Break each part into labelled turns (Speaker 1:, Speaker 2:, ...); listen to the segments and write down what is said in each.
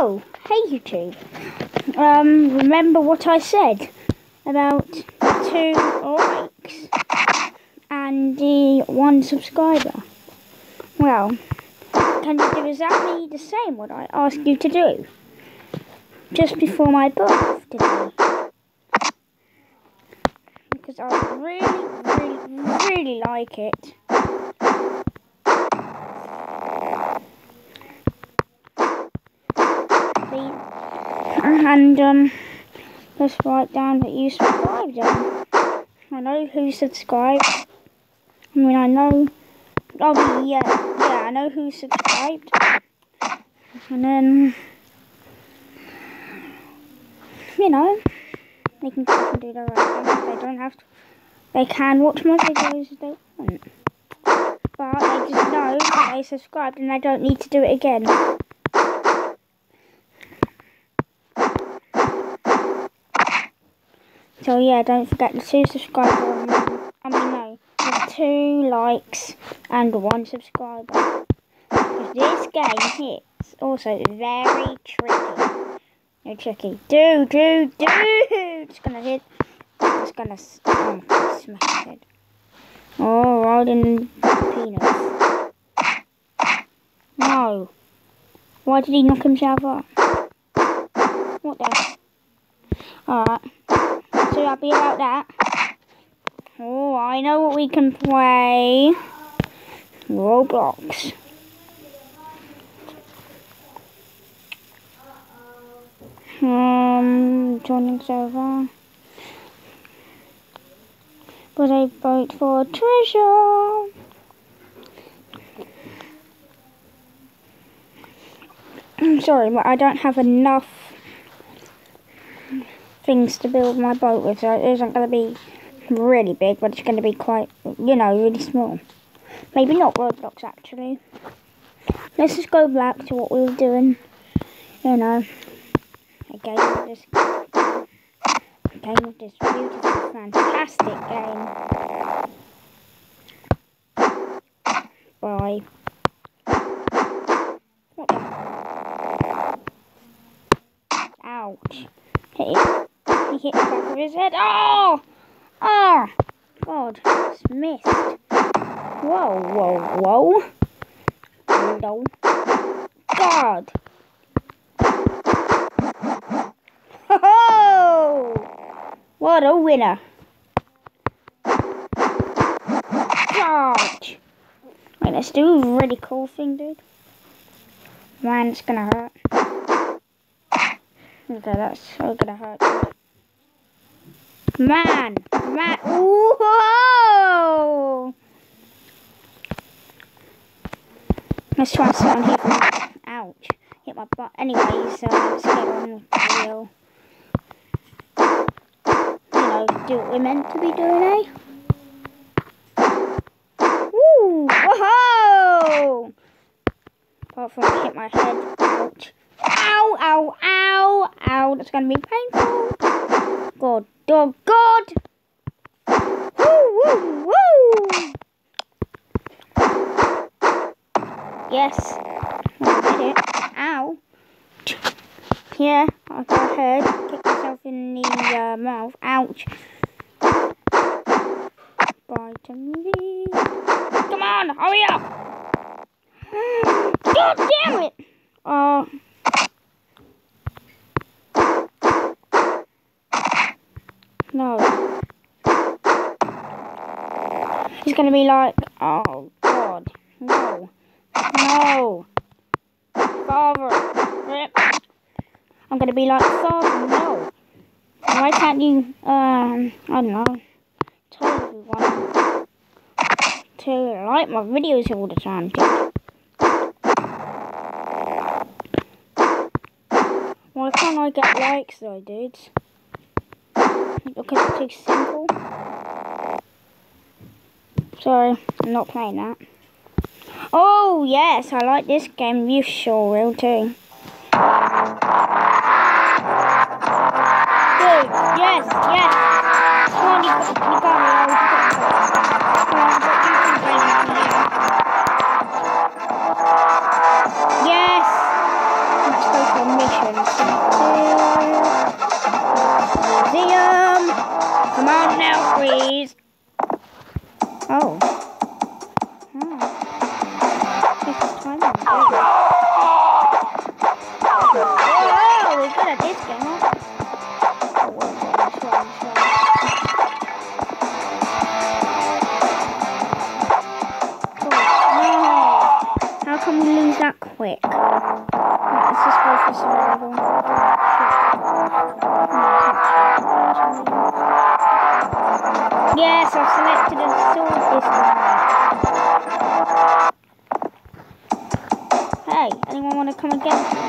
Speaker 1: Oh, hey YouTube. Um, remember what I said about two likes and the one subscriber? Well, can you do exactly the same what I asked you to do? Just before my birthday. Because I really, really, really like it. And um, just write down that you subscribed. Um, I know who subscribed. I mean, I know. Oh yeah, yeah, I know who subscribed. And then, you know, they can do their own thing. They don't have to. They can watch my videos if they want. But they just know that they subscribed and they don't need to do it again. So yeah, don't forget the two subscribers. I mean no, two likes and one subscriber. Because this game here is also very tricky. No tricky. Do, do, do! It's gonna hit. It's gonna God, oh, smash it. Oh, riding peanuts. No. Why did he knock himself up? What the? Alright so happy about that. Oh, I know what we can play. Roblox. Um, joining server. But I vote for treasure. I'm sorry, but I don't have enough things to build my boat with, so it isn't going to be really big, but it's going to be quite, you know, really small. Maybe not Roblox, actually. Let's just go back to what we were doing, you know, a game of this, a game of this beautiful, fantastic game. Bye. What the? Ouch. Hit it. He hit the back of his head. Oh! Oh! God, it's missed. Whoa, whoa, whoa. God. Ho What a winner. God. Wait, let's do a really cool thing, dude. Man, it's gonna hurt. Okay, that's so gonna hurt. Man! Man! Whoa! Let's try sit on. Ouch. Hit my butt. Anyways, so let's get on the video. You know, do what we're meant to be doing, eh? Woo! Whoa! Apart from hit my head. Ouch. Ow, ow, ow. That's going to be painful. God Oh God! Woo, woo, woo! Yes. Ow! Yeah, I got hurt. Kicked myself in the uh, mouth. Ouch! Vitamin Come on, hurry up! God damn it! Uh. No. He's gonna be like, oh god, no, no, father, I'm gonna be like, father, no. Why can't you, um, I don't know, tell everyone to like my videos all the time, dude. Why can't I get likes though, dudes? It takes simple. Sorry, I'm not playing that. Oh, yes, I like this game. You sure will too. Yes, yes. Come on, you, you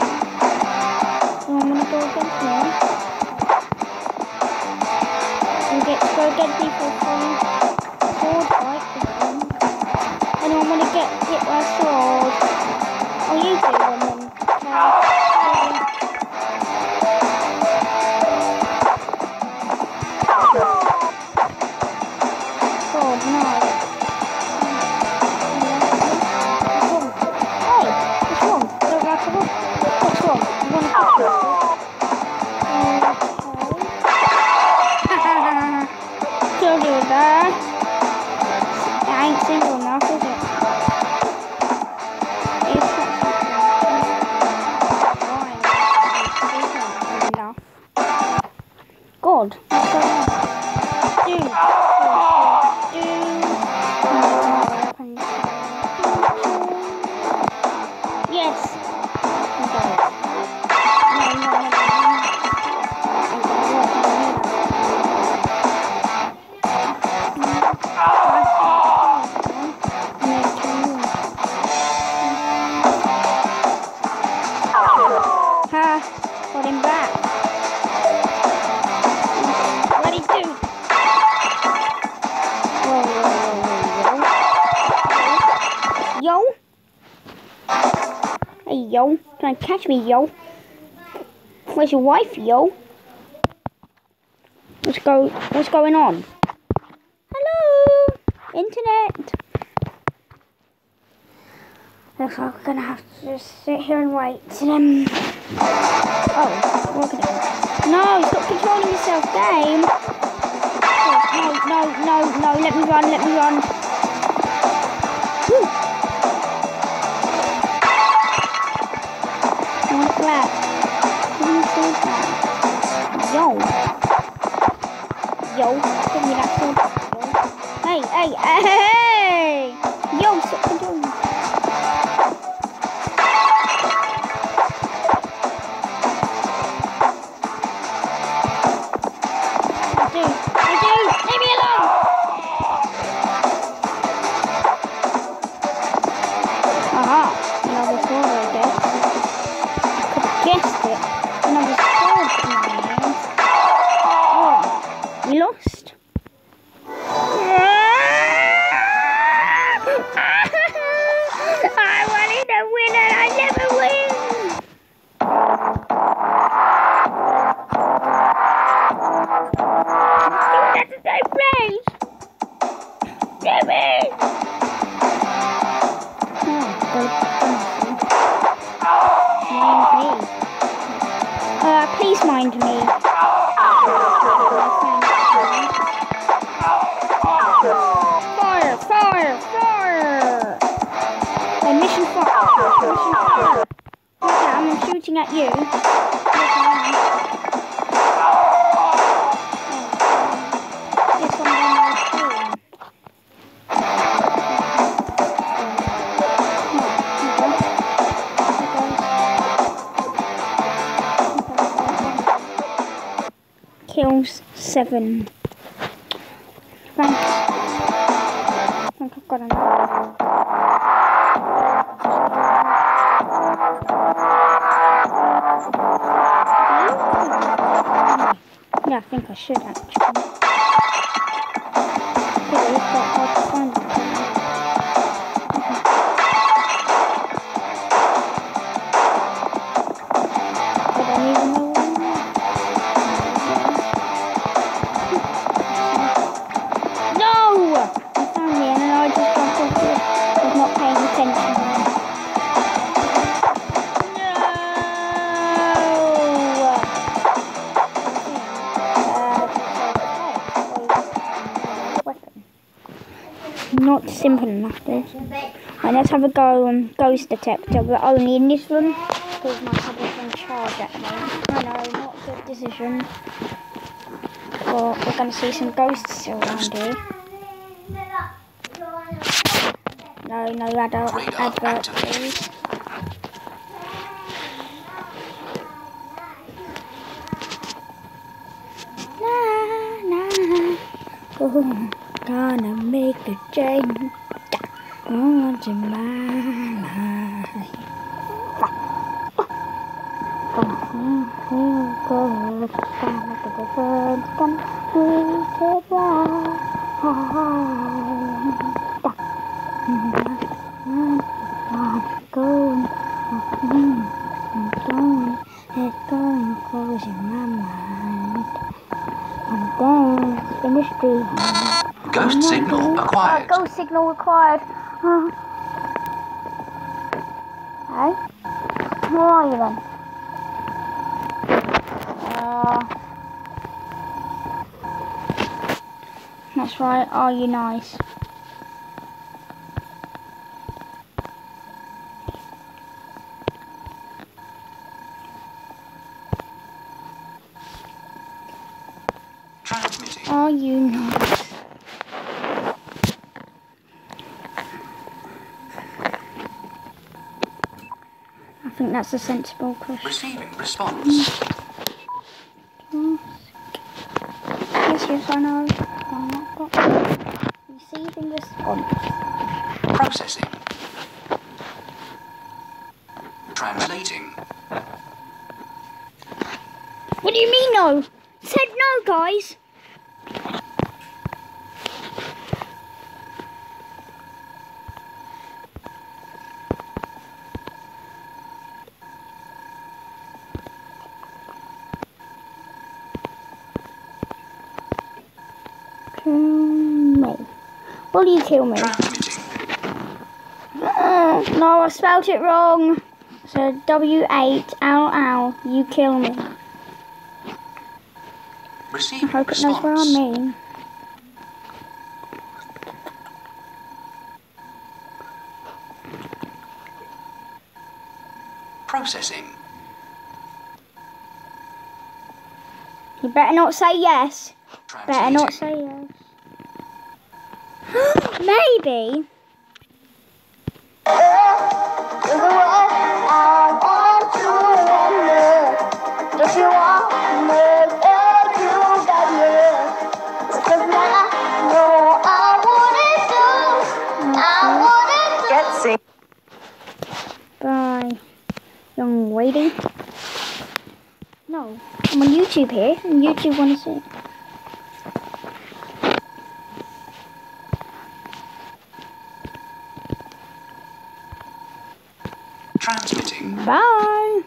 Speaker 1: So I'm gonna go over here. And get, go get the full yo. Trying to catch me, yo. Where's your wife, yo? What's go what's going on? Hello Internet Looks like we're gonna have to just sit here and wait. Um, oh, No, stop controlling yourself, game. Oh, no, no, no, no, let me run, let me run. Ê, ê, ê. Ah! looking at you. Kills seven. Thanks. I think I've got another one. I think I should actually. Simple enough. Right, let's have a go on ghost detector, but only in this room because my tablet's on charge at the moment. I know, not a good decision. But we're going to see some ghosts around here. No, no adult
Speaker 2: Radar
Speaker 1: advert,
Speaker 2: activated.
Speaker 1: please. Na, na. Oh, gonna make a change. Oh, to my life. Here we. Gonna make a difference. Gonna reach it right. I'm going, I'm going, it's going close in my mind. I'm dancing in the street.
Speaker 2: Ghost signal acquired.
Speaker 1: Ghost signal required. Are you then? Uh, that's right, are you nice?
Speaker 2: Transmitting.
Speaker 1: Are you nice? Think that's a sensible question.
Speaker 2: Receiving response.
Speaker 1: Yes, yes, I know. Got receiving response.
Speaker 2: Processing. Translating.
Speaker 1: What do you mean no? Said no, guys. Will you kill me? Uh, no, I spelled it wrong. So W8 L L, you kill me. I
Speaker 2: Receiving
Speaker 1: hope it knows what I mean.
Speaker 2: Processing.
Speaker 1: You better not say yes. Better not say yes. Maybe. Bye, young lady. No, I'm on YouTube here, and YouTube wants to see.
Speaker 2: Transmitting.
Speaker 1: Bye.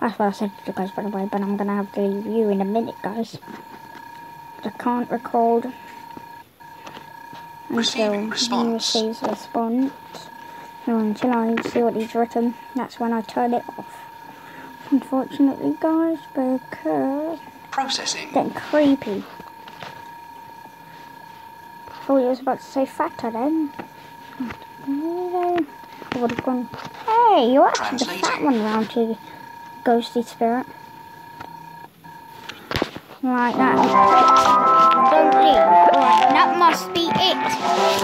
Speaker 1: That's what I said to you guys, by the way, but I'm gonna have to leave you in a minute, guys. I can't record until
Speaker 2: Receiving
Speaker 1: he
Speaker 2: response.
Speaker 1: receives a response. So until I see what he's written, that's when I turn it off. Unfortunately, guys, because
Speaker 2: Processing.
Speaker 1: getting creepy. I thought he was about to say fatter then. I would have gone, Hey, you're actually the fat one round here, ghostly spirit. like that. Don't leave. Right, that must be it.